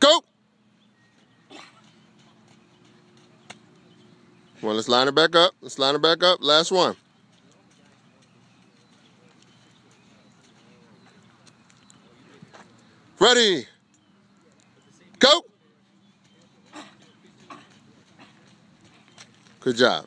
Go! Well, let's line it back up. Let's line it back up. Last one. Ready. Go. Good job.